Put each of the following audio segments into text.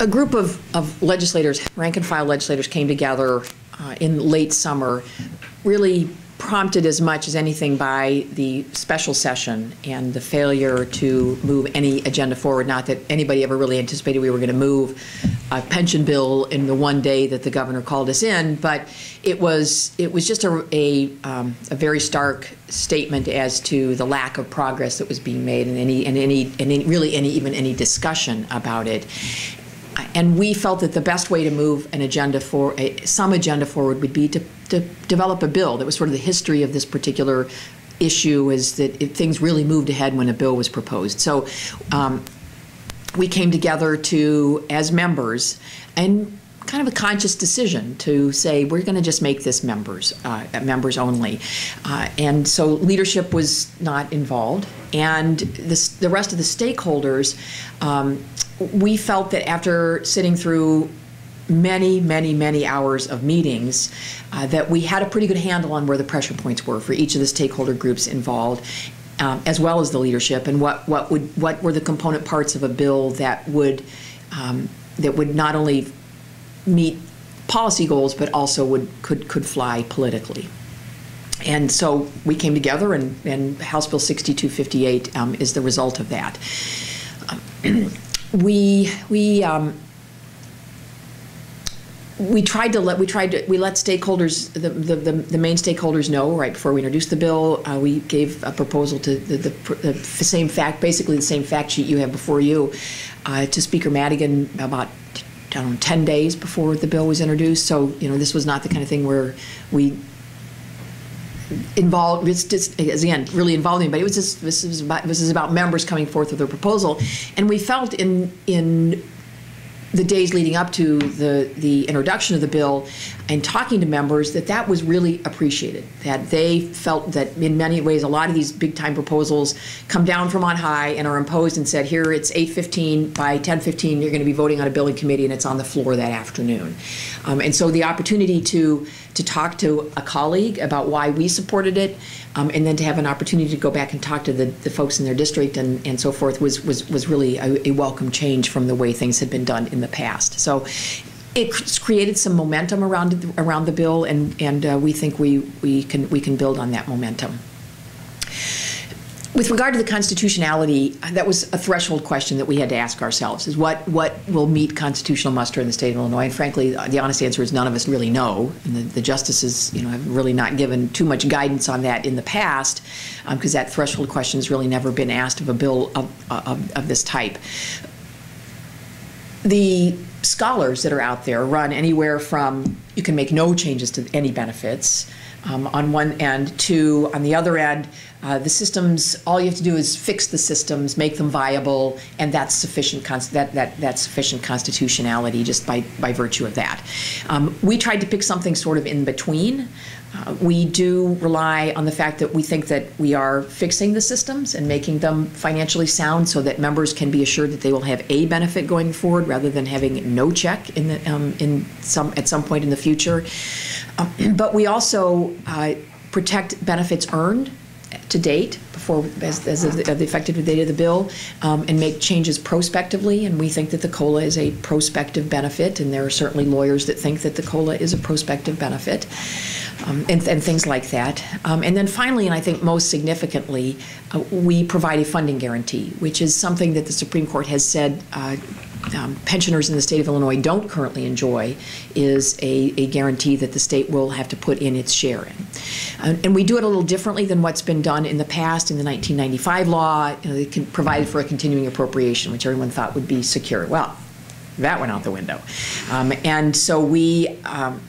a group of, of legislators, rank and file legislators, came together uh, in late summer, really prompted as much as anything by the special session and the failure to move any agenda forward. Not that anybody ever really anticipated we were going to move a pension bill in the one day that the governor called us in, but it was it was just a a, um, a very stark statement as to the lack of progress that was being made and any and any and any, really any even any discussion about it and we felt that the best way to move an agenda for a, some agenda forward would be to, to develop a bill that was sort of the history of this particular issue is that it, things really moved ahead when a bill was proposed. So um, we came together to as members and kind of a conscious decision to say we're going to just make this members uh, members only uh, and so leadership was not involved and this, the rest of the stakeholders um, we felt that after sitting through many, many, many hours of meetings, uh, that we had a pretty good handle on where the pressure points were for each of the stakeholder groups involved. Um, as well as the leadership, and what, what would what were the component parts of a bill that would um, that would not only meet policy goals, but also would could could fly politically. And so we came together, and, and House Bill 6258 um, is the result of that. Um, we we um, we tried to let we tried to we let stakeholders the, the, the, the main stakeholders know right before we introduced the bill. Uh, we gave a proposal to the, the, the, same fact, basically the same fact sheet you have before you, uh, to Speaker Madigan about I don't know, 10 days before the bill was introduced. So, you know, this was not the kind of thing where we involved it's just again really involved anybody. It was just this is about this is about members coming forth with their proposal, and we felt in in the days leading up to the, the introduction of the bill and talking to members that that was really appreciated. That they felt that in many ways a lot of these big time proposals come down from on high and are imposed and said here it's 8.15 by 10.15 you're going to be voting on a billing committee and it's on the floor that afternoon. Um, and so the opportunity to to talk to a colleague about why we supported it um, and then to have an opportunity to go back and talk to the, the folks in their district and, and so forth was, was, was really a, a welcome change from the way things had been done in the past. So it's created some momentum around around the bill, and and uh, we think we we can we can build on that momentum. With regard to the constitutionality, that was a threshold question that we had to ask ourselves: is what what will meet constitutional muster in the state of Illinois? And frankly, the honest answer is none of us really know. And the, the justices, you know, have really not given too much guidance on that in the past, because um, that threshold question has really never been asked of a bill of, of, of this type. The scholars that are out there run anywhere from you can make no changes to any benefits um, on one end to on the other end uh, the systems all you have to do is fix the systems make them viable and that's sufficient that, that that's sufficient constitutionality just by by virtue of that um, we tried to pick something sort of in between uh, we do rely on the fact that we think that we are fixing the systems and making them financially sound so that members can be assured that they will have a benefit going forward rather than having no check in, the, um, in some, at some point in the future. Uh, but we also uh, protect benefits earned to date before as, as of the, effective date of the bill um, and make changes prospectively and we think that the cola is a prospective benefit and there are certainly lawyers that think that the cola is a prospective benefit um, and, and, things like that. Um, and then finally, and I think most significantly, uh, we provide a funding guarantee, which is something that the Supreme Court has said uh, um, pensioners in the state of Illinois don't currently enjoy, is a, a, guarantee that the state will have to put in its share in. Uh, and we do it a little differently than what's been done in the past in the 1995 law. You know, it can provide for a continuing appropriation, which everyone thought would be secure. Well, that went out the window. Um, and so we um,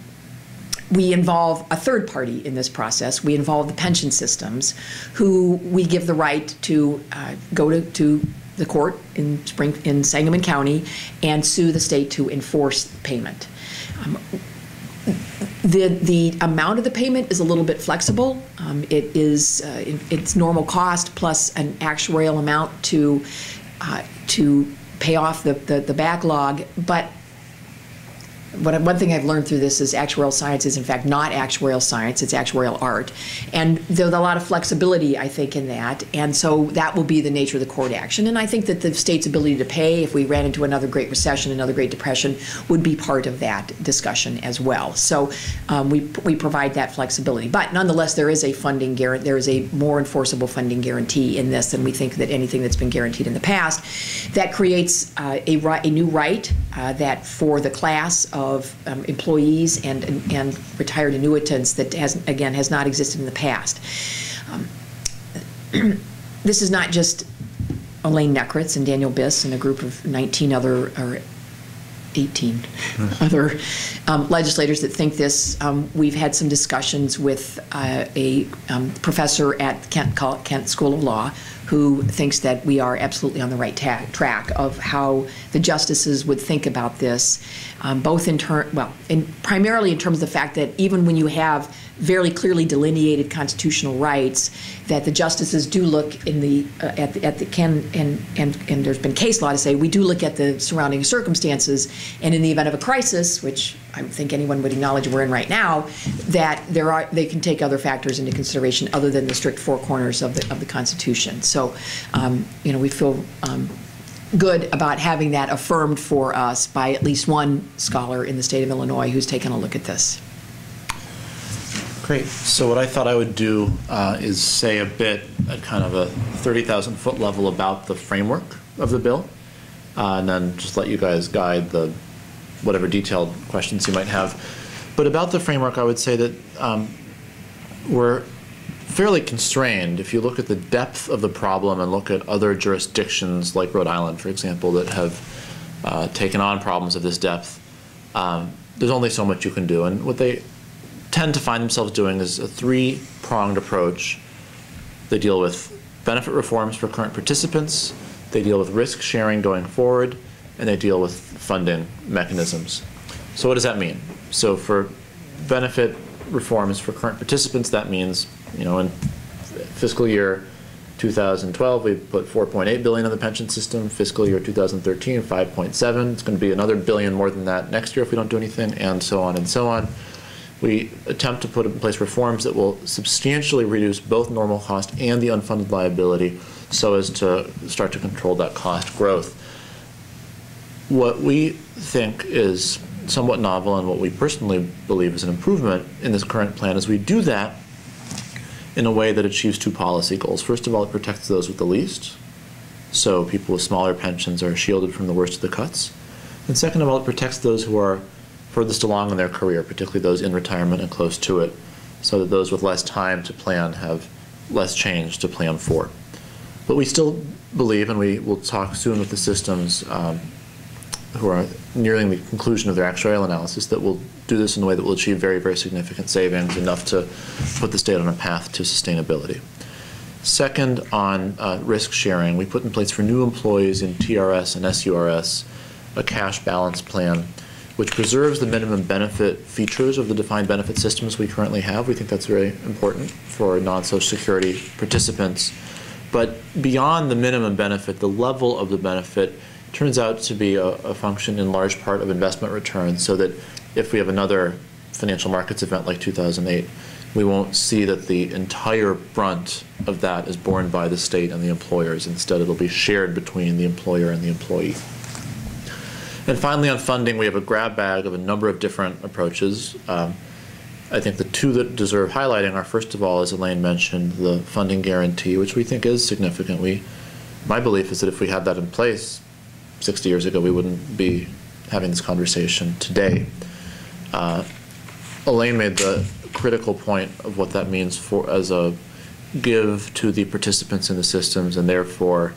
we involve a third party in this process. We involve the pension systems, who we give the right to uh, go to, to the court in Spring in Sangamon County and sue the state to enforce payment. Um, the the amount of the payment is a little bit flexible. Um, it is uh, it, it's normal cost plus an actuarial amount to uh, to pay off the, the, the backlog, but what, one thing I've learned through this is actuarial science is in fact not actuarial science, it's actuarial art. And there's a lot of flexibility, I think, in that. And so that will be the nature of the court action. And I think that the state's ability to pay, if we ran into another Great Recession, another Great Depression, would be part of that discussion as well. So um, we, we provide that flexibility. But nonetheless, there is a funding guarantee, there is a more enforceable funding guarantee in this than we think that anything that's been guaranteed in the past. That creates uh, a, a new right uh, that for the class of um, employees and, and, and retired annuitants that has again has not existed in the past. Um, this is not just Elaine Nekritz and Daniel Biss and a group of 19 other or 18 other um, legislators that think this. Um, we've had some discussions with uh, a um, professor at Kent, Kent School of Law who thinks that we are absolutely on the right track of how the justices would think about this, um, both in turn, well, in, primarily in terms of the fact that even when you have very clearly delineated constitutional rights, that the justices do look in the uh, at the, at the can and, and and there's been case law to say we do look at the surrounding circumstances, and in the event of a crisis, which I think anyone would acknowledge we're in right now, that there are they can take other factors into consideration other than the strict four corners of the of the Constitution. So, um, you know, we feel. Um, good about having that affirmed for us by at least one scholar in the state of Illinois who's taken a look at this. Great. So what I thought I would do uh, is say a bit at kind of a 30,000 foot level about the framework of the bill, uh, and then just let you guys guide the whatever detailed questions you might have. But about the framework, I would say that um, we're fairly constrained. If you look at the depth of the problem and look at other jurisdictions like Rhode Island, for example, that have uh, taken on problems of this depth, um, there's only so much you can do. And what they tend to find themselves doing is a three pronged approach. They deal with benefit reforms for current participants, they deal with risk sharing going forward, and they deal with funding mechanisms. So, what does that mean? So, for benefit reforms for current participants, that means, you know, in fiscal year 2012, we put 4.8 billion in the pension system. Fiscal year 2013, 5.7. It's going to be another billion more than that next year if we don't do anything, and so on and so on we attempt to put in place reforms that will substantially reduce both normal cost and the unfunded liability so as to start to control that cost growth. What we think is somewhat novel and what we personally believe is an improvement in this current plan is we do that in a way that achieves two policy goals. First of all, it protects those with the least, so people with smaller pensions are shielded from the worst of the cuts. And second of all, it protects those who are furthest along in their career, particularly those in retirement and close to it, so that those with less time to plan have less change to plan for. But we still believe, and we will talk soon with the systems um, who are nearing the conclusion of their actuarial analysis, that we'll do this in a way that will achieve very, very significant savings, enough to put the state on a path to sustainability. Second, on uh, risk sharing, we put in place for new employees in TRS and SURS a cash balance plan which preserves the minimum benefit features of the defined benefit systems we currently have. We think that's very important for non-Social Security participants. But beyond the minimum benefit, the level of the benefit turns out to be a, a function in large part of investment returns, so that if we have another financial markets event like 2008, we won't see that the entire brunt of that is borne by the state and the employers. Instead, it'll be shared between the employer and the employee. And finally, on funding, we have a grab bag of a number of different approaches. Um, I think the two that deserve highlighting are, first of all, as Elaine mentioned, the funding guarantee, which we think is significant. We, my belief is that if we had that in place 60 years ago, we wouldn't be having this conversation today. Uh, Elaine made the critical point of what that means for as a give to the participants in the systems, and therefore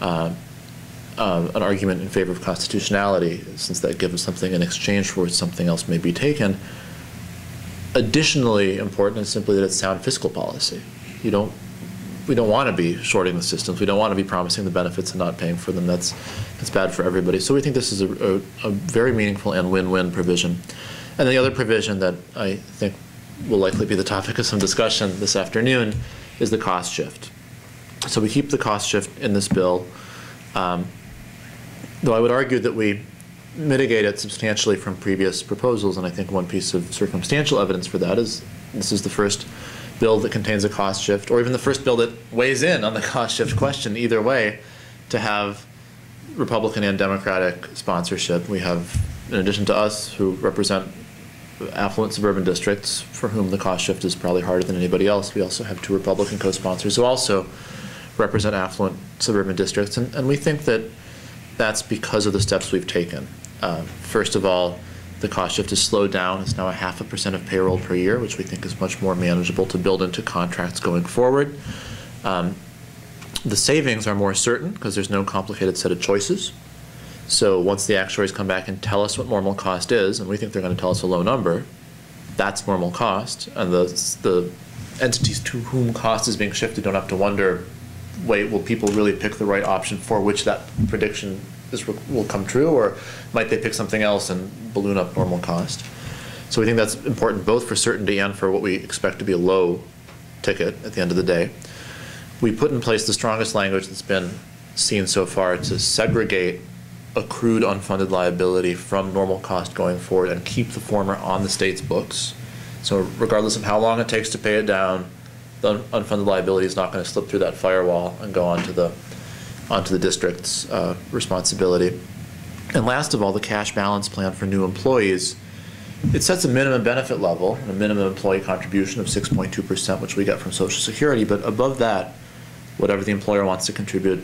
uh, um, an argument in favor of constitutionality, since that gives something in exchange for which something else may be taken. Additionally important is simply that it's sound fiscal policy. You don't, we don't want to be shorting the systems. We don't want to be promising the benefits and not paying for them. That's, that's bad for everybody. So we think this is a, a, a very meaningful and win-win provision. And the other provision that I think will likely be the topic of some discussion this afternoon is the cost shift. So we keep the cost shift in this bill. Um, though I would argue that we mitigate it substantially from previous proposals, and I think one piece of circumstantial evidence for that is this is the first bill that contains a cost shift, or even the first bill that weighs in on the cost shift question, either way, to have Republican and Democratic sponsorship. We have, in addition to us, who represent affluent suburban districts, for whom the cost shift is probably harder than anybody else, we also have two Republican co-sponsors who also represent affluent suburban districts, and, and we think that that's because of the steps we've taken. Uh, First of all, the cost shift has slowed down. It's now a half a percent of payroll per year, which we think is much more manageable to build into contracts going forward. Um, The savings are more certain because there's no complicated set of choices. So once the actuaries come back and tell us what normal cost is, and we think they're going to tell us a low number, that's normal cost. And the, the entities to whom cost is being shifted don't have to wonder, wait, will people really pick the right option for which that prediction is, will come true? Or might they pick something else and balloon up normal cost? So we think that's important both for certainty and for what we expect to be a low ticket at the end of the day. We put in place the strongest language that's been seen so far to segregate accrued unfunded liability from normal cost going forward and keep the former on the state's books. So regardless of how long it takes to pay it down, the unfunded liability is not going to slip through that firewall and go onto the, onto the district's uh, responsibility. And last of all, the cash balance plan for new employees. It sets a minimum benefit level, a minimum employee contribution of 6.2%, which we get from Social Security, but above that, whatever the employer wants to contribute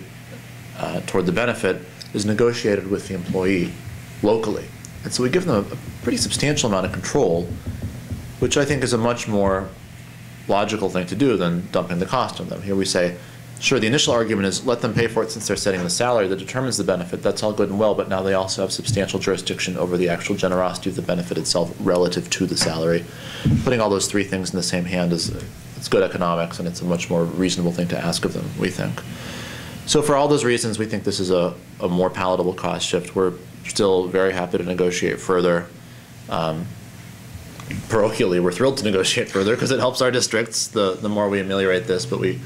uh, toward the benefit is negotiated with the employee locally. And so we give them a, a pretty substantial amount of control, which I think is a much more logical thing to do than dumping the cost on them. Here we say, sure, the initial argument is let them pay for it since they're setting the salary that determines the benefit. That's all good and well, but now they also have substantial jurisdiction over the actual generosity of the benefit itself relative to the salary. Putting all those three things in the same hand is it's good economics and it's a much more reasonable thing to ask of them, we think. So for all those reasons, we think this is a, a more palatable cost shift. We're still very happy to negotiate further. Um, parochially, we're thrilled to negotiate further because it helps our districts the, the more we ameliorate this. But we,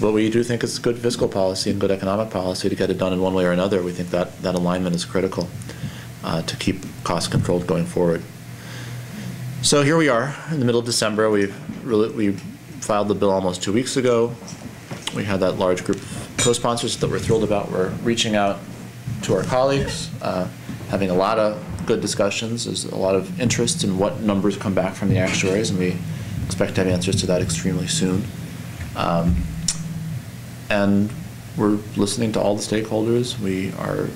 but we do think it's good fiscal policy and good economic policy to get it done in one way or another. We think that that alignment is critical uh, to keep costs controlled going forward. So here we are in the middle of December. We've really, we filed the bill almost two weeks ago. We had that large group of co-sponsors that we're thrilled about. We're reaching out to our colleagues, uh, having a lot of good discussions. There's a lot of interest in what numbers come back from the actuaries, and we expect to have answers to that extremely soon. Um, and we're listening to all the stakeholders. We are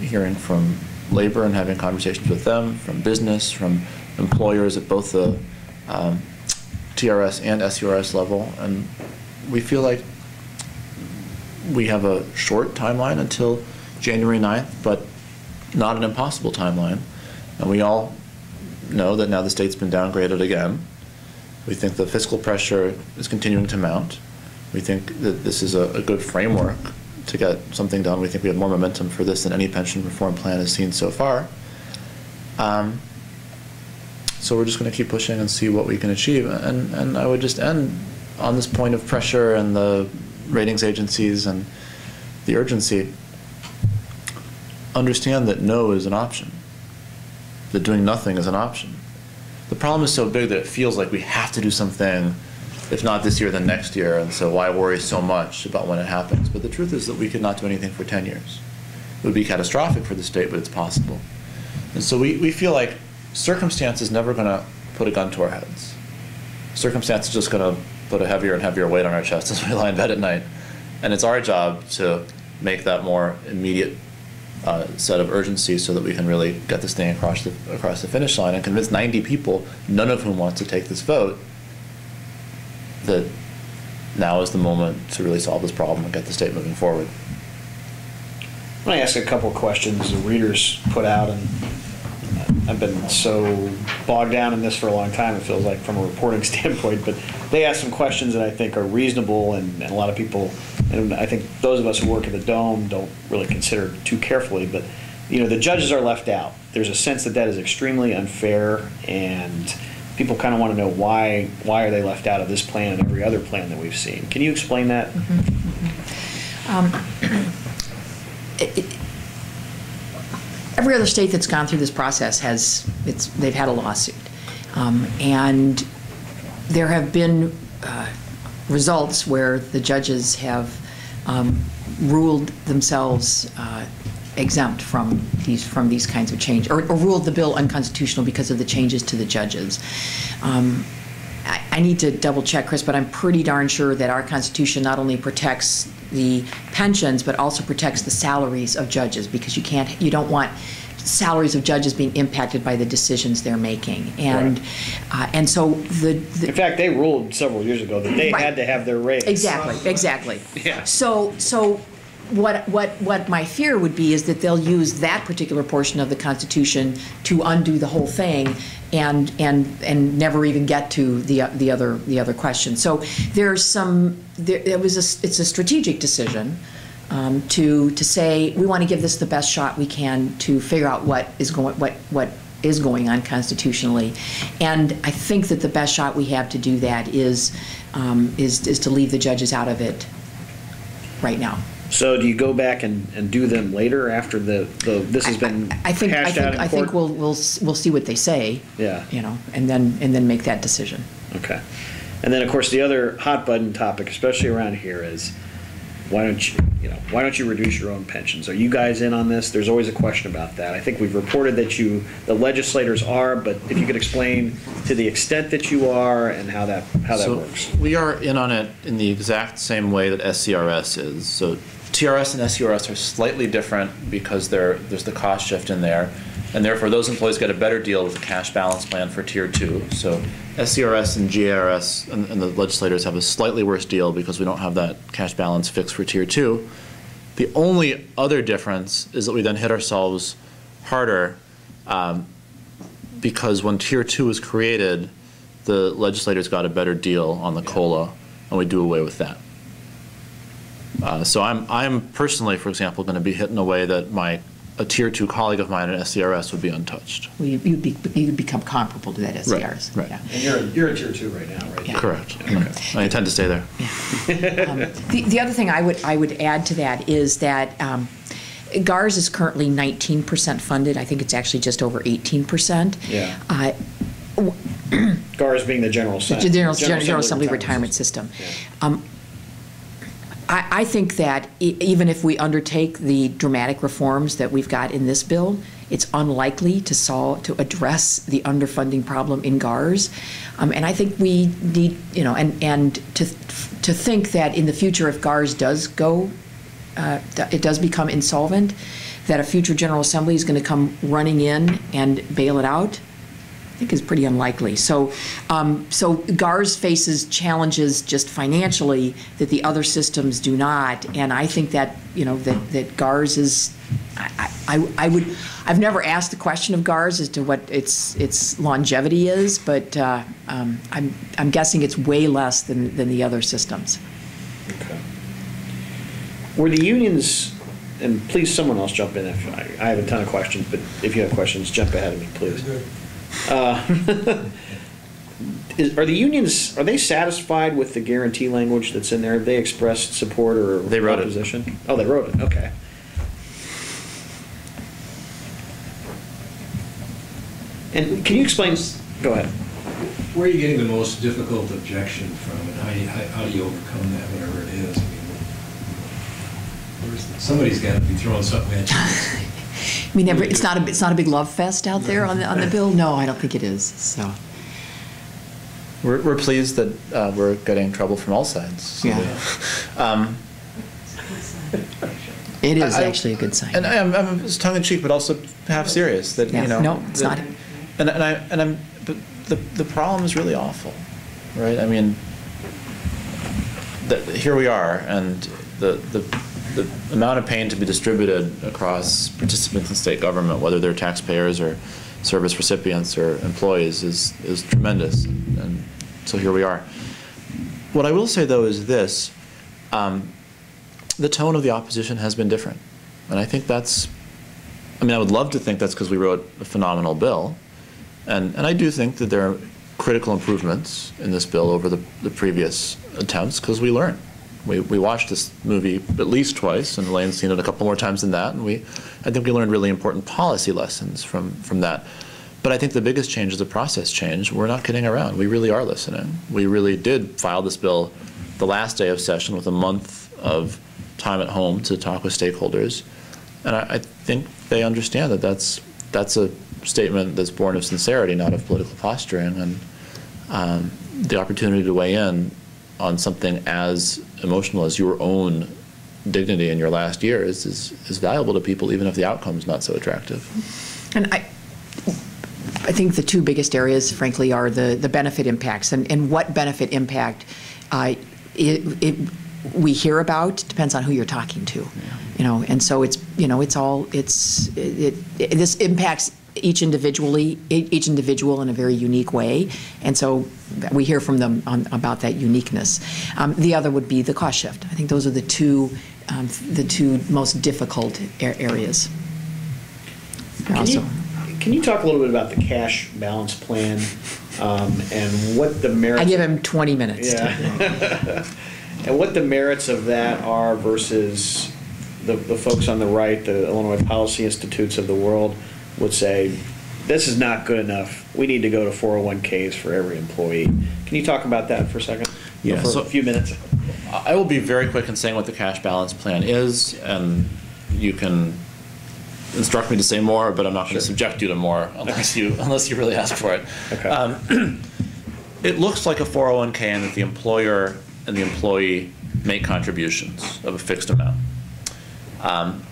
hearing from labor and having conversations with them, from business, from employers at both the um, TRS and SURS level. And we feel like we have a short timeline until January 9th, but not an impossible timeline. And we all know that now the state's been downgraded again. We think the fiscal pressure is continuing to mount. We think that this is a, a good framework to get something done. We think we have more momentum for this than any pension reform plan has seen so far. Um, so we're just going to keep pushing and see what we can achieve. And, and I would just end on this point of pressure and the ratings agencies and the urgency. Understand that no is an option, that doing nothing is an option. The problem is so big that it feels like we have to do something, if not this year, then next year, and so why worry so much about when it happens? But the truth is that we could not do anything for 10 years. It would be catastrophic for the state, but it's possible. And so we, we feel like circumstance is never going to put a gun to our heads. Circumstance is just going to put a heavier and heavier weight on our chest as we lie in bed at night. And it's our job to make that more immediate uh, set of urgency so that we can really get this thing across the, across the finish line and convince 90 people, none of whom wants to take this vote, that now is the moment to really solve this problem and get the state moving forward. I'm ask a couple questions the readers put out, and I've been so bogged down in this for a long time, it feels like, from a reporting standpoint, but they asked some questions that I think are reasonable, and, and a lot of people, and I think those of us who work at the Dome don't really consider it too carefully, but, you know, the judges are left out. There's a sense that that is extremely unfair, and people kind of want to know why, why are they left out of this plan and every other plan that we've seen? Can you explain that? Um, it- it- every other state that's gone through this process has, it's, they've had a lawsuit. Um, And there have been uh, results where the judges have um, ruled themselves uh, exempt from these, from these kinds of change, or or ruled the bill unconstitutional because of the changes to the judges. Um, I I need to double check, Chris, but I'm pretty darn sure that our Constitution not only protects the pensions, but also protects the salaries of judges, because you can't, you don't want salaries of judges being impacted by the decisions they're making. And, uh, and so the. the- In fact, they ruled several years ago that they Right. had to have their raise. Exactly, exactly. Yeah. So, so what, what, what my fear would be is that they'll use that particular portion of the Constitution to undo the whole thing and, and, and never even get to the, the other, the other question. So there's some, there, it was a, it's a strategic decision um, to, to say, we want to give this the best shot we can to figure out what is going, what, what is going on constitutionally. And I think that the best shot we have to do that is, um, is, is to leave the judges out of it right now. So do you go back and, and do them later after the, the, this has been I- I think, I think, I think we'll, we'll, we'll see what they say. Yeah. You know, and then, and then make that decision. Okay. And then, of course, the other hot button topic, especially around here, is why don't you, you know, why don't you reduce your own pensions? Are you guys in on this? There's always a question about that. I think we've reported that you, the legislators are, but if you could explain to the extent that you are and how that, how that So works. We are in on it in the exact same way that SERS is. So TRS and SERS are slightly different because there, there's the cost shift in there. And therefore, those employees get a better deal with the cash balance plan for tier two. So SERS and GRS and, and the legislators have a slightly worse deal because we don't have that cash balance fixed for tier two. The only other difference is that we then hit ourselves harder um, because when tier two was created, the legislators got a better deal on the COLA, and we do away with that. Uh, So I'm, I'm personally, for example, going to be hit in a way that my, a tier two colleague of mine at SERS would be untouched. Well, you- You'd be, you'd become comparable to that SERS. right. yeah. And you're, you're a tier two right now, right? Yeah. Correct. I intend to stay there. Um, The, the other thing I would, I would add to that is that um, GARS is currently 19% funded. I think it's actually just over 18%. Yeah. Uh, GARS being the General The Assembly. General, General Assembly Retirement System. Yeah. Um, I, I think that e- even if we undertake the dramatic reforms that we've got in this bill, it's unlikely to solve, to address the underfunding problem in GARS. Um, and I think we need, you know, and, and to, to think that in the future, if GARS does go, uh, it does become insolvent, that a future General Assembly is going to come running in and bail it out, I think is pretty unlikely. So, um, so GARS faces challenges just financially that the other systems do not, and I think that you know that that GARS is. I, I, I would. I've never asked the question of GARS as to what its its longevity is, but uh, um, I'm I'm guessing it's way less than than the other systems. Okay. Were the unions, and please, someone else jump in if, I I have a ton of questions, but if you have questions, jump ahead of me, please. Uh, is- Are the unions, are they satisfied with the guarantee language that's in there? Have they expressed support or They wrote it. opposition? Oh, they wrote it, okay. And can you explain, go ahead. Where are you getting the most difficult objection from, and how, you- how how do you overcome that, whatever it is? I mean, where's the- Somebody's got to be throwing something at you. I mean, every, it's not a it's not a big love fest out there on the on the bill. No, I don't think it is. So. We're, we're pleased that uh, we're getting trouble from all sides. So Yeah. um, It is I- actually a good sign. And I'm, I'm it's tongue in cheek, but also half serious that Yeah. you know. No, it's that- not. And, and I and I'm but the the problem is really awful, right? I mean, that here we are, and the the the amount of pain to be distributed across participants in state government, whether they're taxpayers or service recipients or employees, is is tremendous. And so here we are. What I will say though is this. Um, the tone of the opposition has been different. And I think that's, I mean, I would love to think that's because we wrote a phenomenal bill. And, and I do think that there are critical improvements in this bill over the, the previous attempts because we learn. We, we watched this movie at least twice, and Elaine's seen it a couple more times than that, and we, I think we learned really important policy lessons from, from that. But I think the biggest change is a process change. We're not kidding around. We really are listening. We really did file this bill the last day of session with a month of time at home to talk with stakeholders. And I, I think they understand that that's, that's a statement that's born of sincerity, not of political posturing. And um, the opportunity to weigh in on something as emotional as your own dignity in your last year is, is, is valuable to people, even if the outcome is not so attractive. And I, I think the two biggest areas, frankly, are the, the benefit impacts and, and what benefit impact uh, it, it, we hear about depends on who you're talking to, you know. And so it's you know it's all it's it, it, this impacts each individually each individual in a very unique way, and so we hear from them on, about that uniqueness. Um, the other would be the cost shift. I think those are the two um, the two most difficult areas. Can Also- you, can you talk a little bit about the cash balance plan um, and what the merits? I give him 20 minutes. Yeah. and what the merits of that are versus the, the folks on the right, the Illinois Policy Institutes of the world, would say, this is not good enough. We need to go to 401ks for every employee. Can you talk about that for a second? Yeah, For so- a few minutes. I will be very quick in saying what the cash balance plan is, and you can instruct me to say more, but I'm not going to subject you to more unless you, unless you really ask for it. Okay. Um, It looks like a 401K in that the employer and the employee make contributions of a fixed amount. Um,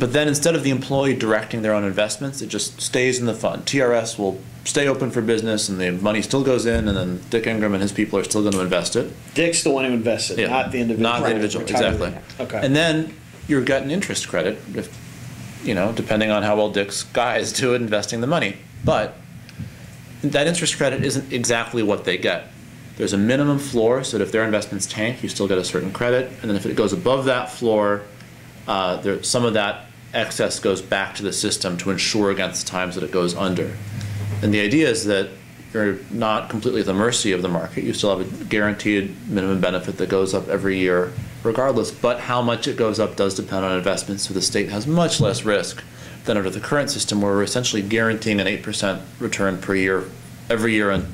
But then instead of the employee directing their own investments, it just stays in the fund. TRS will stay open for business and the money still goes in and then Dick Ingram and his people are still going to invest it. Dick's the one who invested, Yeah, not the individual. Not the individual, exactly. Okay. And then you're getting interest credit, if, you know, depending on how well Dick's guys do at investing the money. But that interest credit isn't exactly what they get. There's a minimum floor, so that if their investments tank, you still get a certain credit. And then if it goes above that floor, uh, there, some of that excess goes back to the system to ensure against the times that it goes under. And the idea is that you're not completely at the mercy of the market. You still have a guaranteed minimum benefit that goes up every year regardless, but how much it goes up does depend on investments, so the state has much less risk than under the current system where we're essentially guaranteeing an 8% return per year, every year, and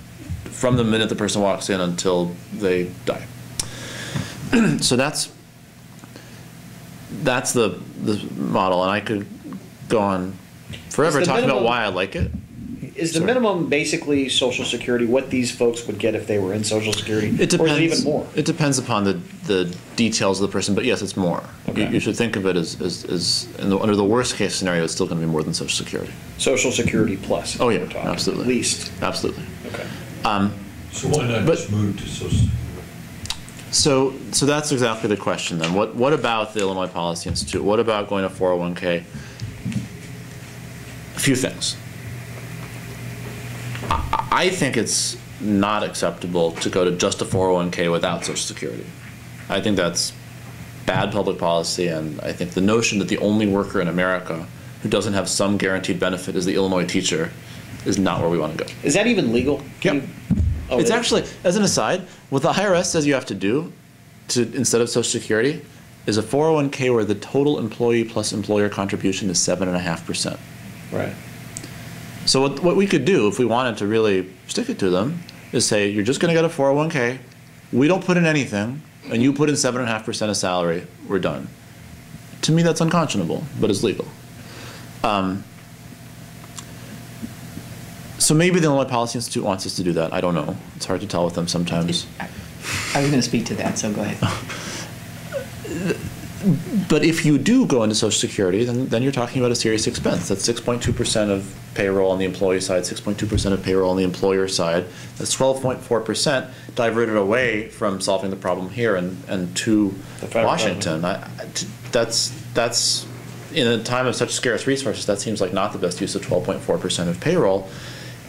from the minute the person walks in until they die. so that's that's the the model, and I could go on forever Is the talking about why I like it. Is the Sorry. minimum basically Social Security what these folks would get if they were in Social Security? It depends. Or is it even more? It depends upon the, the details of the person, but yes, it's more. You, Okay. you should think of it as, as, as in the, under the worst case scenario, it's still going to be more than Social Security. Social Security plus. Oh yeah, absolutely. At least, Absolutely. okay. Um, So why not But- just move to social? So, so that's exactly the question then. What, what about the Illinois Policy Institute? What about going to 401k? A few things. I, I think it's not acceptable to go to just a 401k without Social Security. I think that's bad public policy, and I think the notion that the only worker in America who doesn't have some guaranteed benefit is the Illinois teacher is not where we want to go. Is that even legal? Can Yep. you- oh, It's it is? actually, as an aside, what the IRS says you have to do to, instead of Social Security, is a 401k where the total employee plus employer contribution is seven and a half percent. Right. So what, what we could do, if we wanted to really stick it to them, is say, you're just gonna get a 401k, we don't put in anything, and you put in seven and a half percent of salary, we're done. To me, that's unconscionable, but it's legal. Um, So maybe the Illinois Policy Institute wants us to do that, I don't know. It's hard to tell with them sometimes. I was going to speak to that, so go ahead. But if you do go into Social Security, then, then you're talking about a serious expense. That's 6.2% of payroll on the employee side, 6.2% of payroll on the employer side. That's 12.4% diverted away from solving the problem here and, and to The federal Washington. I, I- t- that's, that's, in a time of such scarce resources, that seems like not the best use of 12.4% of payroll.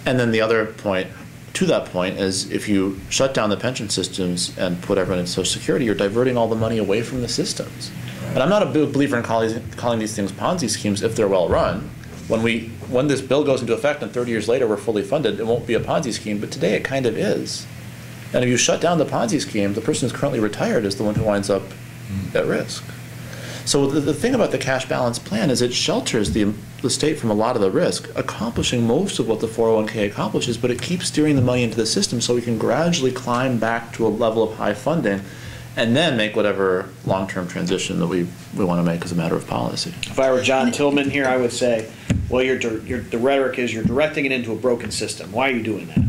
And then the other point, to that point, is if you shut down the pension systems and put everyone in Social Security, you're diverting all the money away from the systems. And I'm not a big believer in calling, calling these things Ponzi schemes if they're well run. When we, when this bill goes into effect and 30 years later we're fully funded, it won't be a Ponzi scheme, but today it kind of is. And if you shut down the Ponzi scheme, the person who's currently retired is the one who winds up at risk. So the, the thing about the cash balance plan is it shelters the, the state from a lot of the risk, accomplishing most of what the 401k accomplishes, but it keeps steering the money into the system so we can gradually climb back to a level of high funding and then make whatever long-term transition that we, we want to make as a matter of policy. If I were John Tillman here, I would say, well, your, the rhetoric is you're directing it into a broken system. Why are you doing that?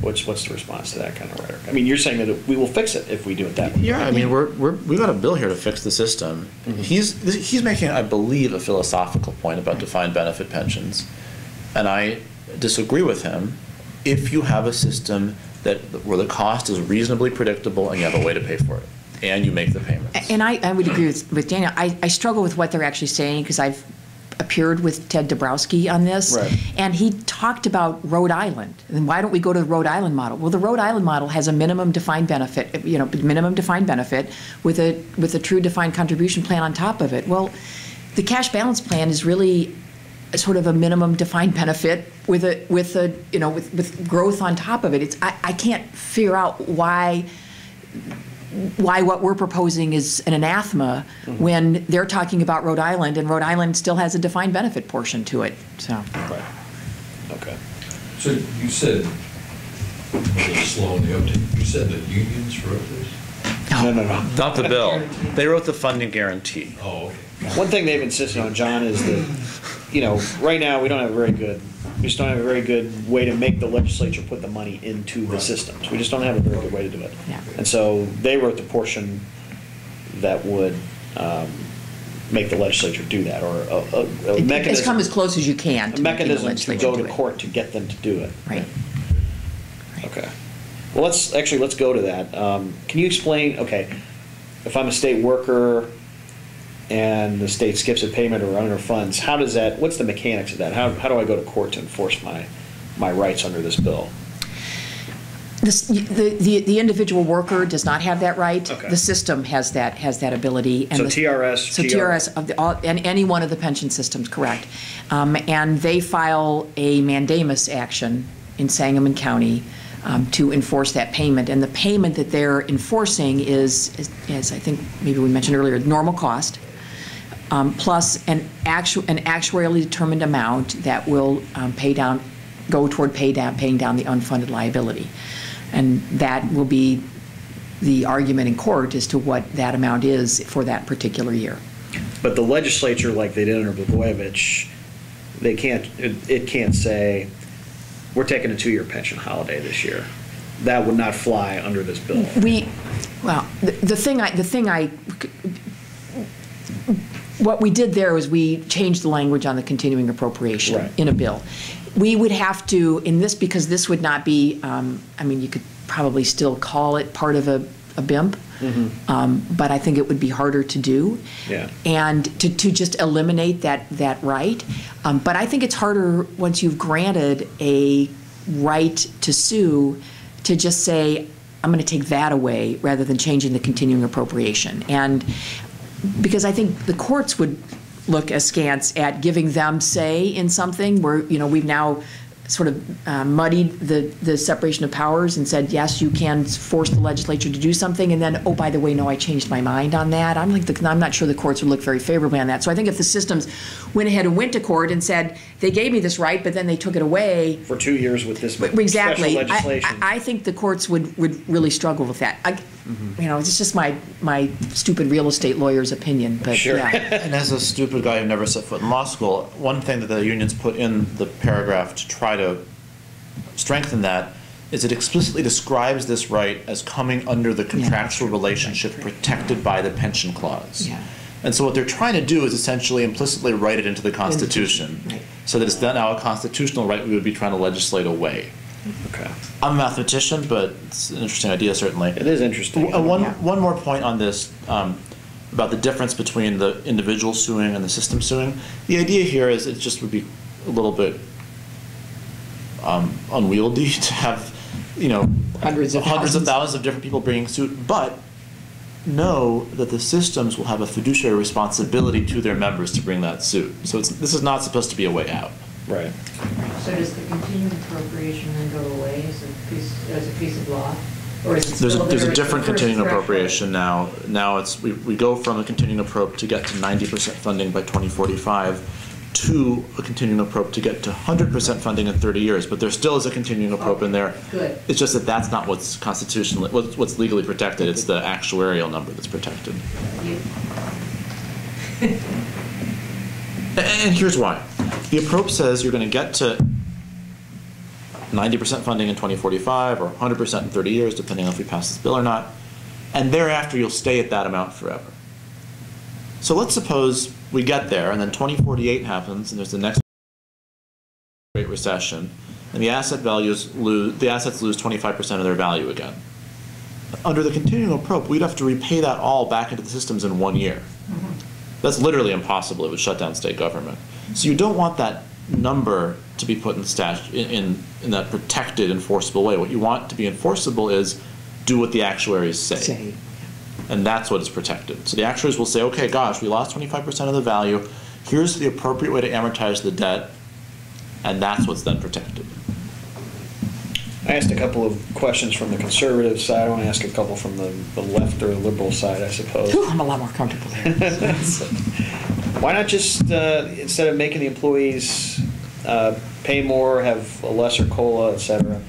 What's, what's the response to that kind of rhetoric? I mean, you're saying that we will fix it if we do it that way. Yeah, I mean, we're, we're, we got a bill here to fix the system. Mm-hmm. He's, he's making, I believe, a philosophical point about defined benefit pensions. And I disagree with him if you have a system that, where the cost is reasonably predictable and you have a way to pay for it, and you make the payments. And I, I would agree with, with Daniel. I, I struggle with what they're actually saying because I've appeared with Ted Dabrowski on this. Right. And he talked about Rhode Island. And why don't we go to the Rhode Island model? Well, the Rhode Island model has a minimum defined benefit, you know, minimum defined benefit with a, with a true defined contribution plan on top of it. Well, the cash balance plan is really sort of a minimum defined benefit with a, with a, you know, with, with growth on top of it. It's, I, I can't figure out why why what we're proposing is an anathema mm-hmm. when they're talking about Rhode Island, and Rhode Island still has a defined benefit portion to it, so. Right. Okay. So you said, a little slow in the uptake, you said that unions wrote this? No, no, no. Not the bill. They wrote the funding guarantee. Oh, okay. One thing they've insisted on, John, is that, you know, right now, we don't have a very good, we just don't have a very good way to make the legislature put the money into the systems. We just don't have a very good way to do it. Yeah. And so they wrote the portion that would um, make the legislature do that, or a- a a It- It's come mechanism, as close as you can a to making the mechanism to legislature go do to it. court to get them to do it. Right. Okay. Well, let's, actually, let's go to that. Um, Can you explain, okay, if I'm a state worker and the state skips a payment or under funds, how does that, what's the mechanics of that? How, how do I go to court to enforce my, my rights under this bill? This- The, the, the individual worker does not have that right. Okay. The system has that, has that ability. and So the- TRS, So TRS, of the, all, and any one of the pension systems, correct. Um, And they file a mandamus action in Sangamon County um, to enforce that payment. And the payment that they're enforcing is, is- as I think maybe we mentioned earlier, normal cost, um, plus an actu, an actuarially determined amount that will um, pay down, go toward pay down, paying down the unfunded liability. And that will be the argument in court as to what that amount is for that particular year. But the legislature, like they did under Blagojevich, they can't, it it can't say, we're taking a two-year pension holiday this year. That would not fly under this bill. We, well, the the thing I, the thing I, what we did there was we changed the language on the continuing appropriation Right. in a bill. We would have to, in this, because this would not be, um, I mean, you could probably still call it part of a, a BIMP, um, but I think it would be harder to do. Yeah. And to, to just eliminate that, that right. Um, But I think it's harder, once you've granted a right to sue, to just say, I'm going to take that away, rather than changing the continuing appropriation. And because I think the courts would look askance at giving them say in something where, you know, we've now sort of uh, muddied the, the separation of powers and said, yes, you can force the legislature to do something, and then, oh, by the way, no, I changed my mind on that. I'm like, the- I'm not sure the courts would look very favorably on that. So I think if the systems went ahead and went to court and said, they gave me this right, but then they took it away, For two years with this but Exactly. I, I think the courts would, would really struggle with that. I- Mm-hmm. You know, it's just my, my stupid real estate lawyer's opinion, but Sure. yeah. And as a stupid guy who never set foot in law school, one thing that the unions put in the paragraph to try to strengthen that is it explicitly describes this right as coming under the contractual relationship protected by the pension clause. Yeah. And so what they're trying to do is essentially implicitly write it into the Constitution, right. so that it's then now a constitutional right we would be trying to legislate away. Okay. I'm a mathematician, but it's an interesting idea certainly. It is interesting. Uh, One, Yeah. one more point on this, um, about the difference between the individual suing and the system suing. The idea here is it just would be a little bit um, unwieldy to have, you know, Hundreds of hundreds of thousands. thousands of different people bringing suit, but know that the systems will have a fiduciary responsibility to their members to bring that suit. So it's, this is not supposed to be a way out. Right. So does the continuing appropriation then go away as a piece, as a piece of law? Or is it There's a, still there's there a as different first continuing threshold? appropriation now. Now it's, we, we go from a continuing appropriate to get to ninety percent funding by twenty forty-five to a continuing appropriate to get to hundred percent funding in thirty years, but there still is a continuing oh, appropriate in there. Good. It's just that that's not what's constitutionally, what's, what's legally protected, it's the actuarial number that's protected. You- A- And here's why. The approach says you're gonna get to ninety percent funding in twenty forty-five, or hundred percent in thirty years, depending on if we pass this bill or not, and thereafter you'll stay at that amount forever. So let's suppose we get there, and then twenty forty-eight happens, and there's the next Great Recession, and the asset values lose, the assets lose twenty-five percent of their value again. Under the continuing approach, we'd have to repay that all back into the systems in one year. Mm-hmm. That's literally impossible. It would shut down state government. So you don't want that number to be put in stat, in, in, in that protected, enforceable way. What you want to be enforceable is do what the actuaries say. Say, And that's what is protected. So the actuaries will say, okay, gosh, we lost twenty-five percent of the value. Here's the appropriate way to amortize the debt. And that's what's then protected. I asked a couple of questions from the conservative side. I want to ask a couple from the, the left or liberal side, I suppose. whew, I'm a lot more comfortable there. Why not just, uh, instead of making the employees uh, pay more, have a lesser COLA, et cetera,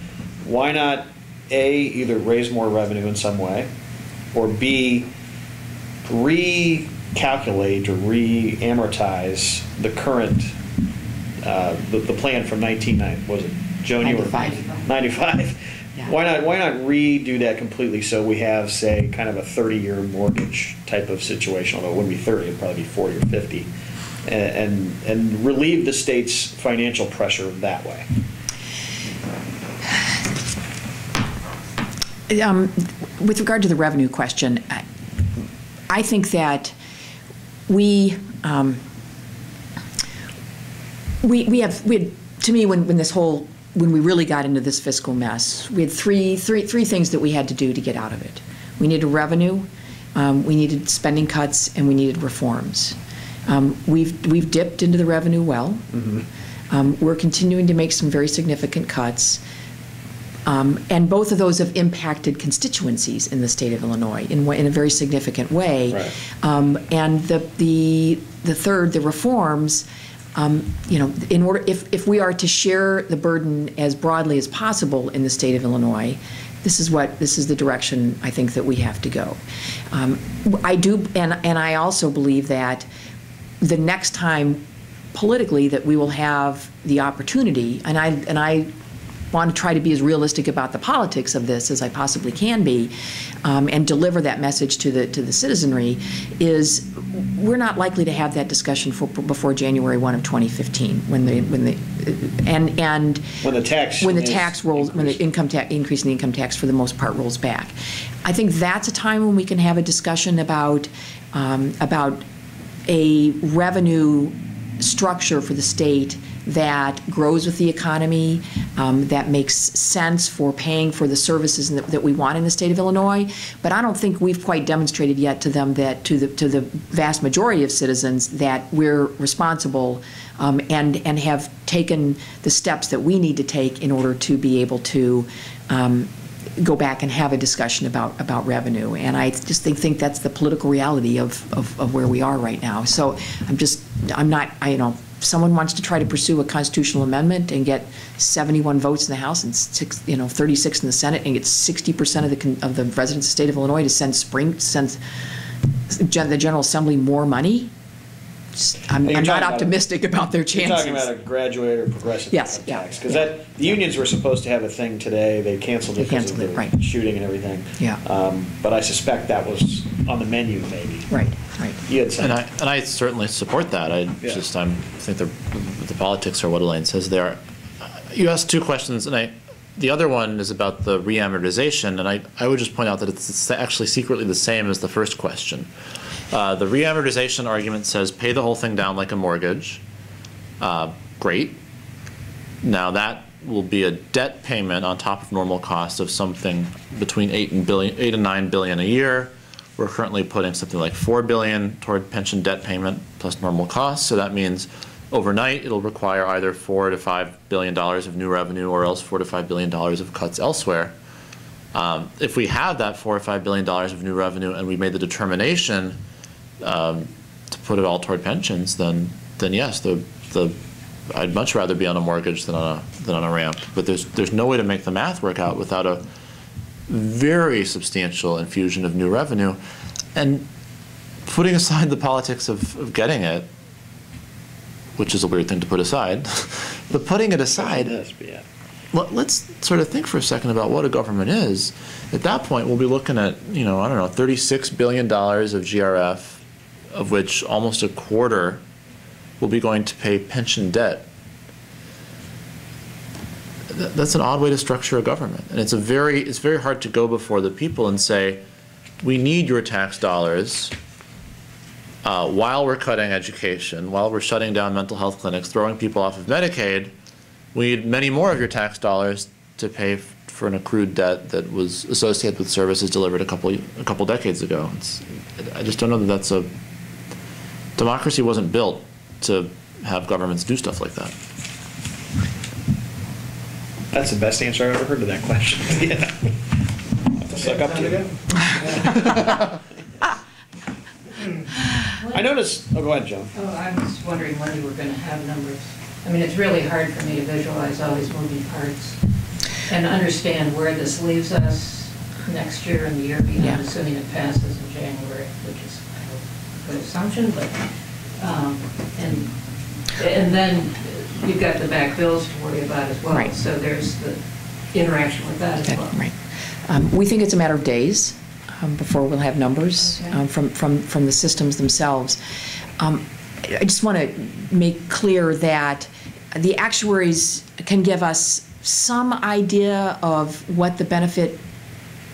why not, A, either raise more revenue in some way, or B, recalculate or re-amortize the current, uh, the, the plan from 1990, was it, Joni? or- 95. 95. Yeah. Why not, why not redo that completely so we have, say, kind of a 30-year mortgage type of situation, although it wouldn't be 30, it'd probably be 40 or 50, a- and, and relieve the state's financial pressure that way? Um, With regard to the revenue question, I- I think that we, um, we, we have, we had, to me, when, when this whole, when we really got into this fiscal mess, we had three, three, three things that we had to do to get out of it. We needed revenue, um, we needed spending cuts, and we needed reforms. Um, We've, we've dipped into the revenue well. Um, We're continuing to make some very significant cuts. Um, And both of those have impacted constituencies in the state of Illinois in, in a very significant way. Right. Um, And the, the, the third, the reforms, um, you know, in order, if, if we are to share the burden as broadly as possible in the state of Illinois, this is what, this is the direction I think that we have to go. Um, I do, and, and I also believe that the next time politically that we will have the opportunity, and I, and I want to try to be as realistic about the politics of this as I possibly can be, um, and deliver that message to the, to the citizenry, is we're not likely to have that discussion for, before January 1 of 2015, when the, when the, and, and. When the tax When the tax rolls, when the income tax, increase in the income tax for the most part rolls back. I think that's a time when we can have a discussion about, um, about a revenue structure for the state that grows with the economy, um, that makes sense for paying for the services that, that we want in the state of Illinois. But I don't think we've quite demonstrated yet to them that, to the, to the vast majority of citizens, that we're responsible um, and, and have taken the steps that we need to take in order to be able to um, go back and have a discussion about, about revenue. And I just think, think that's the political reality of, of, of where we are right now. So I'm just, I'm not, I, you know, someone wants to try to pursue a constitutional amendment and get 71 votes in the House and six, you know, 36 in the Senate and get 60% of the, con- of the residents of the state of Illinois to send spring, send gen- the General Assembly more money, I'm, I'm not optimistic about their chances. You're talking about a graduate or progressive Yes, yeah, tax? Because yeah. that, the unions were supposed to have a thing today, they canceled They it because of canceled it, the right. shooting and everything. Yeah. Um, But I suspect that was on the menu, maybe. Right, right. You had And I, and I certainly support that. I Yeah. just, I'm, I think the, the politics are what Elaine says there. You asked two questions, and I, the other one is about the reamortization, and I, I would just point out that it's actually secretly the same as the first question. Uh, the reamortization argument says pay the whole thing down like a mortgage. Uh, great. Now that will be a debt payment on top of normal cost of something between eight and billion, eight and nine billion a year. We're currently putting something like four billion toward pension debt payment plus normal costs, so that means overnight, it'll require either four to five billion dollars of new revenue or else four to five billion dollars of cuts elsewhere. Um, if we have that four or five billion dollars of new revenue and we made the determination um, to put it all toward pensions, then then yes, the the I'd much rather be on a mortgage than on a than on a ramp. But there's there's no way to make the math work out without a very substantial infusion of new revenue, and putting aside the politics of, of getting it, which is a weird thing to put aside, but putting it aside, yeah. let- let's sort of think for a second about what a government is. At that point, we'll be looking at, you know, I don't know, $36 billion of GRF, of which almost a quarter will be going to pay pension debt. Th- That's an odd way to structure a government. And it's a very, it's very hard to go before the people and say, we need your tax dollars uh, while we're cutting education, while we're shutting down mental health clinics, throwing people off of Medicaid, we need many more of your tax dollars to pay for an accrued debt that was associated with services delivered a couple a couple decades ago. It's, I just don't know that that's a democracy wasn't built to have governments do stuff like that. That's the best answer I've ever heard to that question. Yeah. I'll Suck up to you. I noticed, oh, go ahead, Joan. Oh, I was wondering when you were going to have numbers. I mean, it's really hard for me to visualize all these moving parts and understand where this leaves us next year and the year Yeah. beyond, assuming it passes in January, which is a good assumption, but, um, and, and then you've got the back bills to worry about as well. Right. So there's the interaction with that as well. Right. Um, We think it's a matter of days um, before we'll have numbers Okay. um, from, from, from the systems themselves. Um, I just want to make clear that the actuaries can give us some idea of what the benefit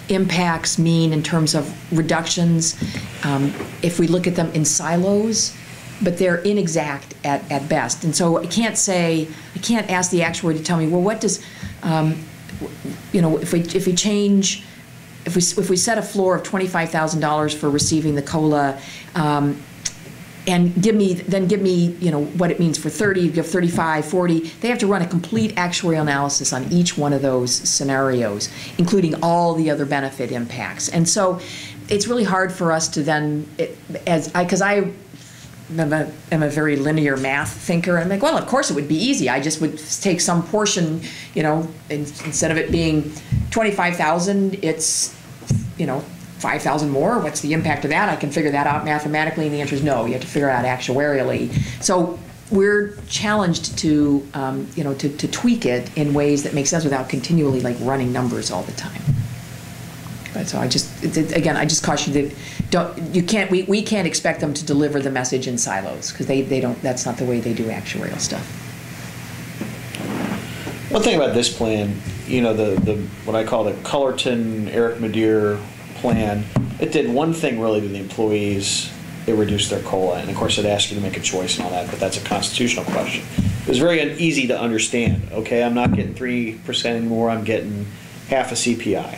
impacts mean in terms of reductions um, if we look at them in silos, but they're inexact at, at best. And so I can't say, I can't ask the actuary to tell me, well, what does, um, you know, if we, if we change, if we, if we set a floor of $25,000 for receiving the COLA, um, and give me, then give me, you know, what it means for 30, give 35, 40. They have to run a complete actuarial analysis on each one of those scenarios, including all the other benefit impacts. And so it's really hard for us to then, it- as, I, because I am a, am a very linear math thinker. I'm like, well, of course it would be easy. I just would take some portion, you know, in- instead of it being 25,000, it's, you know, 5,000 more. What's the impact of that? I can figure that out mathematically, and the answer is no. You have to figure it out actuarially. So we're challenged to, um, you know, to, to tweak it in ways that make sense without continually like running numbers all the time. But so I just, again, I just caution you that, don't, you can't, we, we can't expect them to deliver the message in silos, because they, they don't, that's not the way they do actuarial stuff. One thing about this plan, you know, the, the, what I call the Cullerton, Eric Madeir plan, it did one thing really to the employees. It reduced their COLA, and of course, it asked you to make a choice and all that, but that's a constitutional question. It was very easy to understand, okay, I'm not getting three percent anymore, I'm getting half a CPI.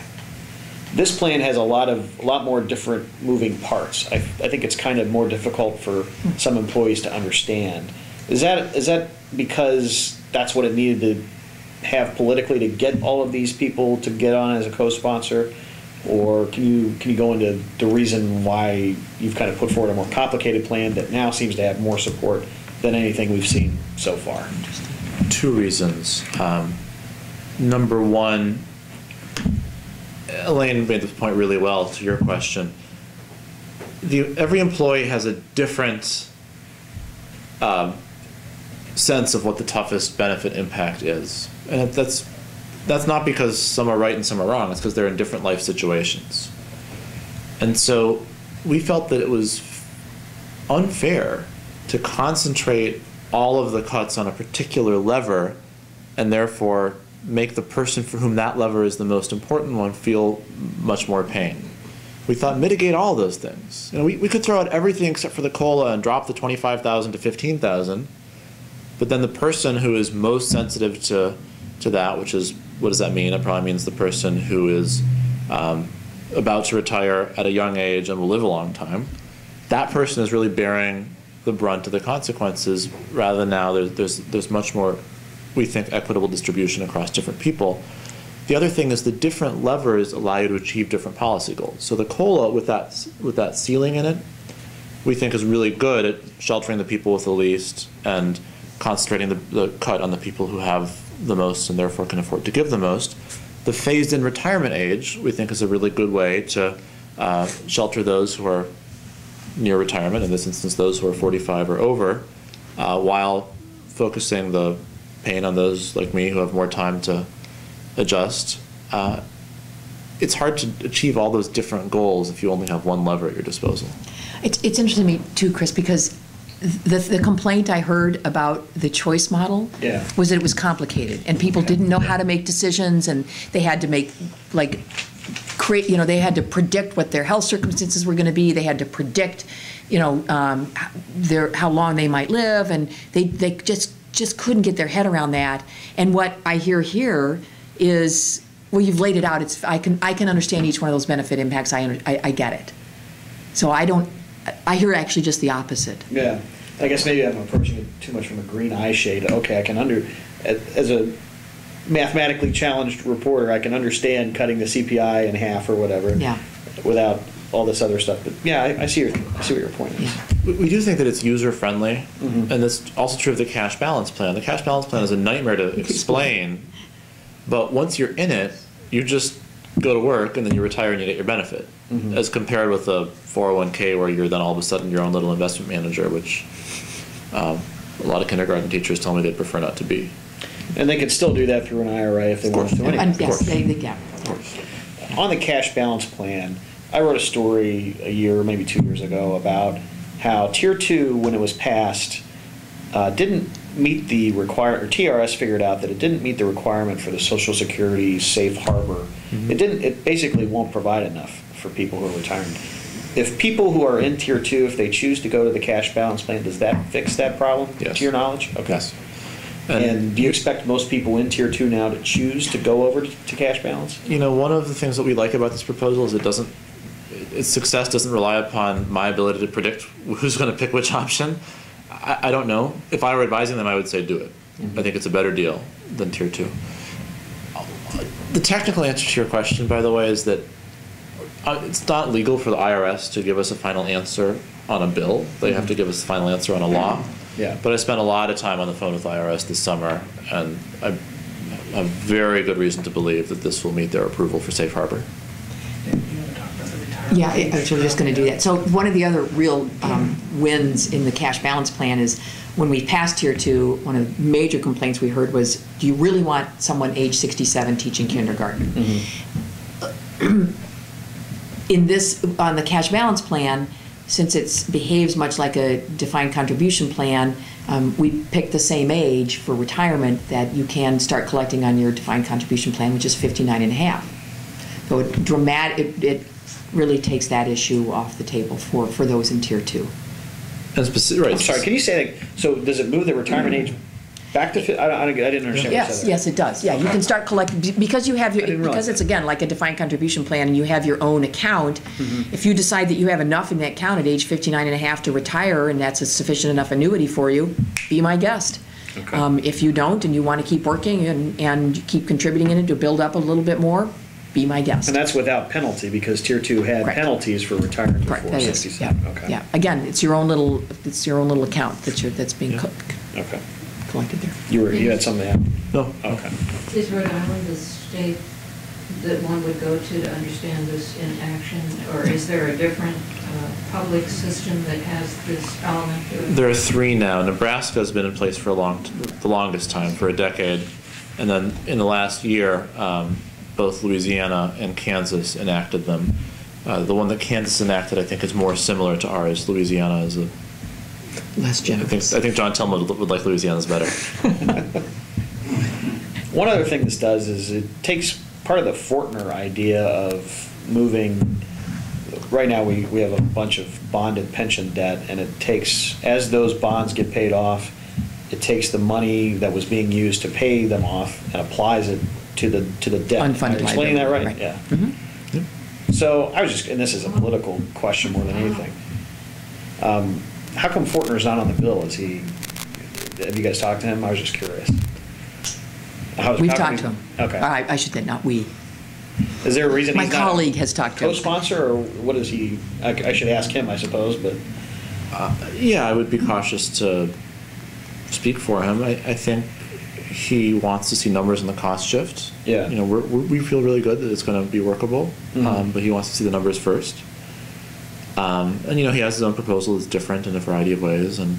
This plan has a lot of, a lot more different moving parts. I, I think it's kind of more difficult for some employees to understand. Is that, is that because that's what it needed to have politically to get all of these people to get on as a co-sponsor? Or can you, can you go into the reason why you've kind of put forward a more complicated plan that now seems to have more support than anything we've seen so far? Two reasons. Um, number one, Elaine made this point really well to your question. The, every employee has a different um, sense of what the toughest benefit impact is, and that's that's not because some are right and some are wrong. It's because they're in different life situations, and so we felt that it was unfair to concentrate all of the cuts on a particular lever and therefore make the person for whom that lever is the most important one feel much more pain. We thought mitigate all those things. You know, we, we could throw out everything except for the cola and drop the 25,000 to 15,000. But then the person who is most sensitive to, to that, which is, what does that mean? It probably means the person who is um, about to retire at a young age and will live a long time. That person is really bearing the brunt of the consequences, rather than now, there's, there's, there's much more, we think, equitable distribution across different people. The other thing is the different levers allow you to achieve different policy goals. So the COLA with that, with that ceiling in it, we think is really good at sheltering the people with the least and concentrating the, the cut on the people who have the most and therefore can afford to give the most. The phased-in retirement age, we think, is a really good way to uh, shelter those who are near retirement, in this instance, those who are 45 or over, uh, while focusing the pain on those like me who have more time to adjust. Uh, it's hard to achieve all those different goals if you only have one lever at your disposal. It's, it's interesting to me too, Chris, because the, the complaint I heard about the choice model Yeah. was that it was complicated and people didn't know how to make decisions and they had to make, like, create, you know, they had to predict what their health circumstances were going to be. They had to predict, you know, um, their, how long they might live and they, they just, just couldn't get their head around that. And what I hear here is, well, you've laid it out. It's, I can, I can understand each one of those benefit impacts. I, I, I get it. So I don't, I hear actually just the opposite. Yeah, I guess maybe I'm approaching it too much from a green eye shade. Okay, I can under, as a mathematically challenged reporter, I can understand cutting the CPI in half or whatever. Yeah. Without all this other stuff, but yeah, I, I see your, I see what your point is. We, we do think that it's user friendly, and that's also true of the cash balance plan. The cash balance plan is a nightmare to explain, but once you're in it, you just go to work and then you retire and you get your benefit. As compared with a 401k where you're then all of a sudden your own little investment manager, which um, a lot of kindergarten teachers tell me they'd prefer not to be. And they could still do that through an IRA if they Of wanted course. to. anyway. And yes, they, they, yeah. On the cash balance plan, I wrote a story a year, maybe two years ago, about how Tier 2, when it was passed, uh, didn't meet the require, or TRS figured out that it didn't meet the requirement for the Social Security safe harbor. It didn't, it basically won't provide enough for people who are retiring. If people who are in Tier 2, if they choose to go to the cash balance plan, does that fix that problem? Yes. To your knowledge? Okay. Yes. And do you expect most people in Tier 2 now to choose to go over to to cash balance? You know, one of the things that we like about this proposal is it doesn't, success doesn't rely upon my ability to predict who's going to pick which option. I, I don't know. If I were advising them, I would say do it. I think it's a better deal than tier two. The technical answer to your question, by the way, is that uh, it's not legal for the IRS to give us a final answer on a bill. They have to give us the final answer on a law. Yeah. But I spent a lot of time on the phone with IRS this summer, and I have very good reason to believe that this will meet their approval for safe harbor. Yeah, I was just going to do that. So one of the other real um, wins in the cash balance plan is when we passed Tier 2, one of the major complaints we heard was, do you really want someone age 67 teaching kindergarten? In this, on the cash balance plan, since it behaves much like a defined contribution plan, um, we picked the same age for retirement that you can start collecting on your defined contribution plan, which is 59 and a half. So it dramatic, it, it really takes that issue off the table for, for those in tier two. And specific, right. I'm sorry, can you say that, so does it move the retirement age back to, fi- I, I I didn't understand what you Yes, said there. yes, it does. Yeah, you can start collecting, because you have your, didn't realize because it's that. again like a defined contribution plan and you have your own account. Mm-hmm. If you decide that you have enough in that account at age 59 and a half to retire and that's a sufficient enough annuity for you, be my guest. Okay. Um, If you don't and you want to keep working and, and keep contributing in it to build up a little bit more, be my guest. And that's without penalty, because tier two had Correct. penalties for retiring Correct, before that is, yeah, okay. yeah. Again, it's your own little, it's your own little account that's your, that's being co- Okay, collected there. you were, you had something to add? No. Okay. Is Rhode Island the state that one would go to to understand this in action? Or is there a different uh, public system that has this element to it? There are three now. Nebraska has been in place for a long, the longest time, for a decade. And then in the last year, um, both Louisiana and Kansas enacted them. Uh, the one that Kansas enacted, I think, is more similar to ours. Louisiana is a, Less I think, generous. I think John Tillman would, would like Louisiana's better. One other thing this does is it takes part of the Fortner idea of moving, right now, we, we have a bunch of bonded pension debt, and it takes, as those bonds get paid off, it takes the money that was being used to pay them off and applies it to the, to the debt. Am I Unfunded Explaining that right? liability, right. Yeah. Mhm. So I was just, and this is a political question more than anything. Um, how come Fortner's not on the bill? Is he, have you guys talked to him? I was just curious. How's- We've how come talked to he- him. Okay. I I should say, not we. Is there a reason My he's not? a colleague has talked to him. Co-sponsor, or what is he, I I should ask him, I suppose, but, Yeah, I would be cautious to speak for him. I, I think he wants to see numbers in the cost shift. Yeah. You know, we're, we're, we feel really good that it's going to be workable, Mhm. um, but he wants to see the numbers first. Um, and you know, he has his own proposal that's different in a variety of ways, and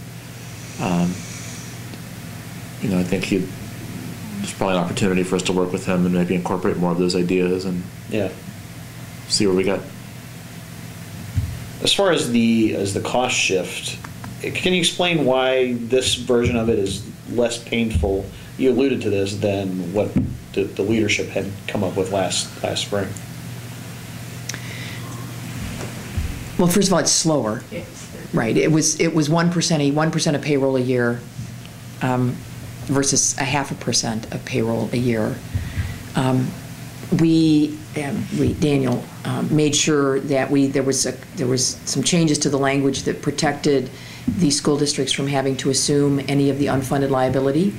um, you know, I think he there's probably an opportunity for us to work with him and maybe incorporate more of those ideas and yeah. see where we get. As far as the, as the cost shift, can you explain why this version of it is less painful? You alluded to this than what the, the leadership had come up with last, last spring. Well, first of all, it's slower. It's- Right, it was, it was 1%, a 1% of payroll a year um, versus a half a percent of payroll a year. Um, We, um, we, Daniel, um, made sure that we, there was, a there was some changes to the language that protected the school districts from having to assume any of the unfunded liability.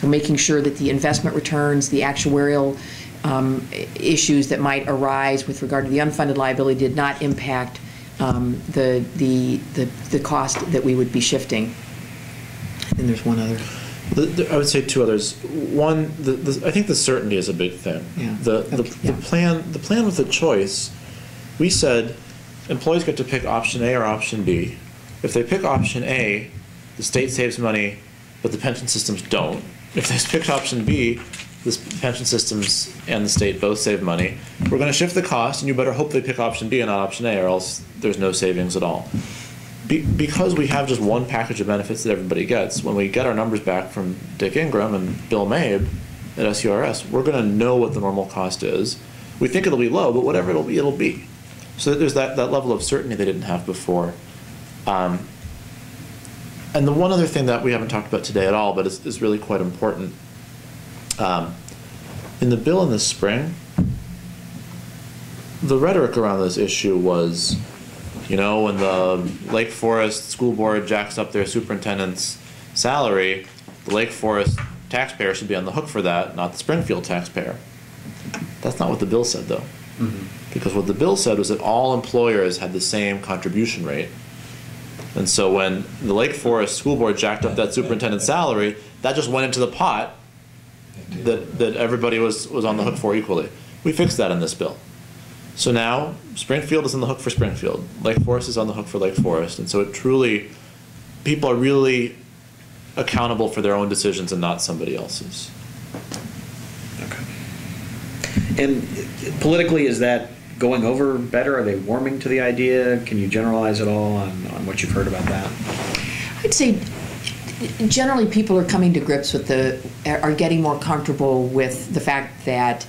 So making sure that the investment returns, the actuarial um, issues that might arise with regard to the unfunded liability did not impact um, the, the, the the cost that we would be shifting. And there's one other. The, the, I would say two others. One, the, the, I think the certainty is a big thing. Yeah. The, the, Okay, yeah. the plan, the plan with the choice, we said employees get to pick option A or option B. If they pick option A, the state saves money, but the pension systems don't. If they pick option B, the pension systems and the state both save money. We're going to shift the cost, and you better hope they pick option B and not option A, or else there's no savings at all. Be, because we have just one package of benefits that everybody gets, when we get our numbers back from Dick Ingram and Bill Mabe at SURS, we're going to know what the normal cost is. We think it'll be low, but whatever it'll be, it'll be. So there's that, that level of certainty they didn't have before. Um, and the one other thing that we haven't talked about today at all, but is, is really quite important. Um, in the bill in the spring, the rhetoric around this issue was, you know, when the Lake Forest School Board jacks up their superintendent's salary, the Lake Forest taxpayer should be on the hook for that, not the Springfield taxpayer. That's not what the bill said, though. Because what the bill said was that all employers had the same contribution rate. And so when the Lake Forest School Board jacked up that superintendent's salary, that just went into the pot that, that everybody was, was on the hook for equally. We fixed that in this bill. So now Springfield is on the hook for Springfield. Lake Forest is on the hook for Lake Forest. And so it truly, people are really accountable for their own decisions and not somebody else's. Okay. And politically, is that going over better? Are they warming to the idea? Can you generalize at all on, on what you've heard about that? I'd say generally people are coming to grips with the, are getting more comfortable with the fact that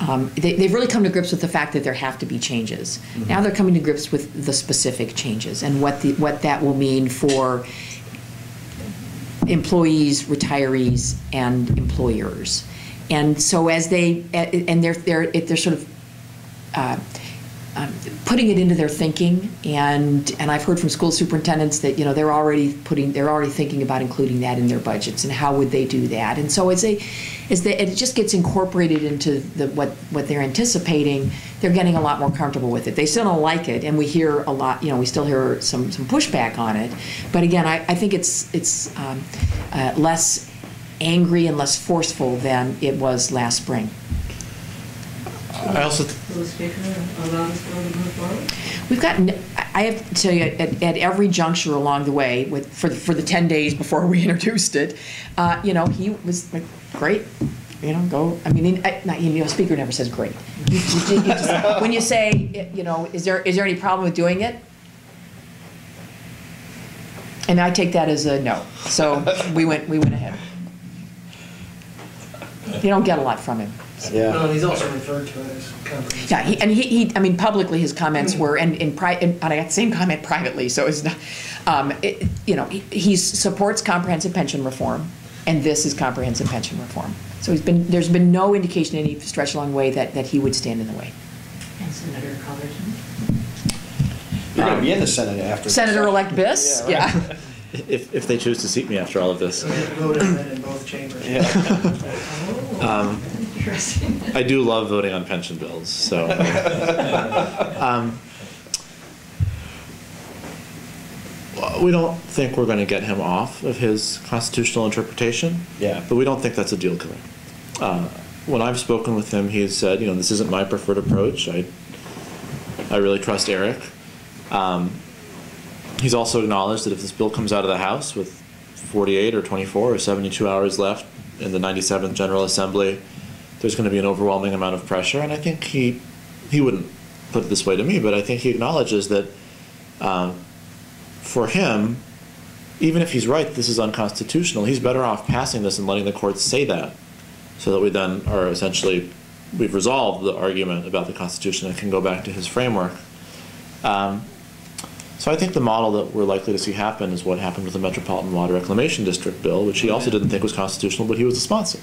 um, they, they've really come to grips with the fact that there have to be changes. Now they're coming to grips with the specific changes and what the, what that will mean for employees, retirees, and employers. And so as they, and they're, they're, they're sort of uh, um, putting it into their thinking, and and I've heard from school superintendents that you know they're already putting they're already thinking about including that in their budgets and how would they do that. And so as they as they, it just gets incorporated into the what what they're anticipating, they're getting a lot more comfortable with it. They still don't like it, and we hear a lot. You know, we still hear some some pushback on it. But again, I, I think it's it's um, uh, less angry and less forceful than it was last spring. I also, Will the allow this bill to move forward? We've gotten, I have to tell you, at, at every juncture along the way, with, for, the- for the 10 days before we introduced it, uh, you know, he was like, great, you know, go, I mean, I- not, you know, speaker never says great. You- you- you just- When you say, you know, is there, is there any problem with doing it? And I take that as a no, so we went, we went ahead. You don't get a lot from him. Yeah. Well, he's also referred to it as comprehensive. Yeah, he, and he, he, I mean, publicly, his comments were, and in pri, and and I got the same comment privately, so it's not, um, it, you know, he, he supports comprehensive pension reform, and this is comprehensive pension reform. So he's been, there's been no indication in any stretch along way that, that he would stand in the way. And Senator Cullerton? You're going to be in the Senate after. this. Senator-elect Biss, Yeah, right. yeah. if, if they choose to seat me after all of this. So have to on that in both chambers. Yeah. Um, Interesting. I do love voting on pension bills, so. Um, We don't think we're gonna get him off of his constitutional interpretation. Yeah. But we don't think that's a deal killer. Uh, When I've spoken with him, he has said, you know, this isn't my preferred approach. I, I really trust Eric. Um, He's also acknowledged that if this bill comes out of the House with 48 or 24 or 72 hours left in the 97th General Assembly, there's going to be an overwhelming amount of pressure. And I think he, he wouldn't put it this way to me, but I think he acknowledges that um, for him, even if he's right, this is unconstitutional, he's better off passing this and letting the courts say that. So that we then are essentially, we've resolved the argument about the Constitution and can go back to his framework. Um, so I think the model that we're likely to see happen is what happened with the Metropolitan Water Reclamation District bill, which he also didn't think was constitutional, but he was the sponsor.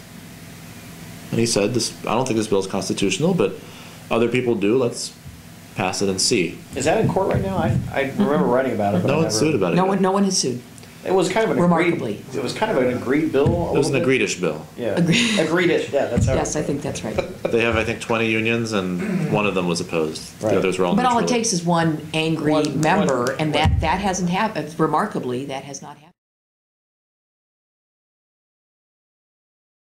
And he said, "This, I don't think this bill is constitutional, but other people do. Let's pass it and see." Is that in court right now? I, I remember writing about it, but I No one never- sued about it. No yet. one, no one has sued. It was kind of an Remarkably. agreed. It was kind of an agreed bill. a It was an bit. agreedish bill. Yeah. Agreed. Agreed-ish. Yeah, that's how. Yes, I think that's right. They have, I think, 20 unions, and one of them was opposed. Right. The others were all But all it takes is one angry One- member, one- and that, that hasn't happened, remarkably, that has not happened.